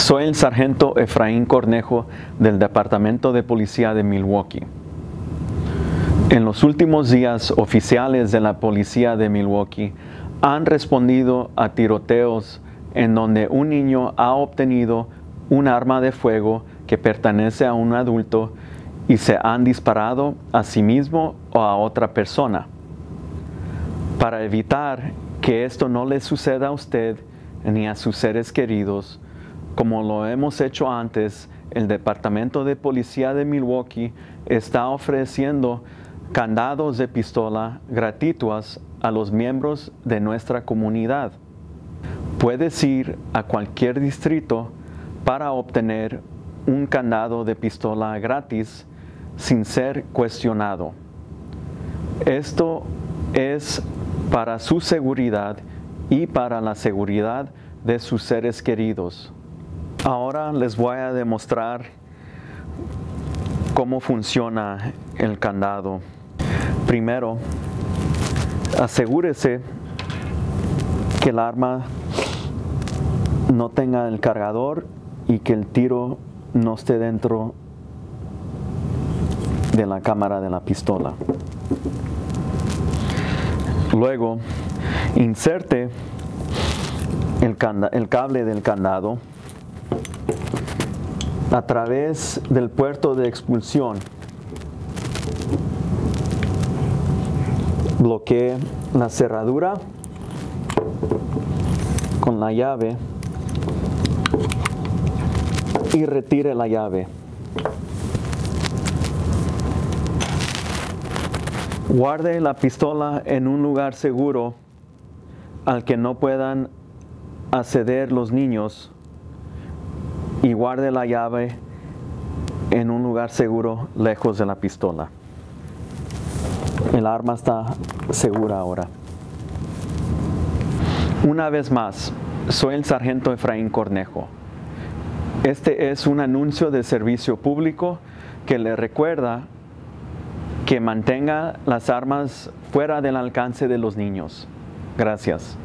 Soy el sargento Efraín Cornejo del Departamento de Policía de Milwaukee. En los últimos días, oficiales de la Policía de Milwaukee han respondido a tiroteos en donde un niño ha obtenido un arma de fuego que pertenece a un adulto y se han disparado a sí mismo o a otra persona. Para evitar que esto no le suceda a usted ni a sus seres queridos, como lo hemos hecho antes, el Departamento de Policía de Milwaukee está ofreciendo candados de pistola gratuitos a los miembros de nuestra comunidad. Puedes ir a cualquier distrito para obtener un candado de pistola gratis sin ser cuestionado. Esto es para su seguridad y para la seguridad de sus seres queridos. Ahora les voy a demostrar cómo funciona el candado. Primero, asegúrese que el arma no tenga el cargador y que el tiro no esté dentro de la cámara de la pistola. Luego, inserte el, el cable del candado a través del puerto de expulsión. Bloquee la cerradura con la llave y retire la llave. Guarde la pistola en un lugar seguro al que no puedan acceder los niños y guarde la llave en un lugar seguro lejos de la pistola. El arma está segura ahora. Una vez más, soy el sargento Efraín Cornejo. Este es un anuncio de servicio público que le recuerda que mantenga las armas fuera del alcance de los niños. Gracias.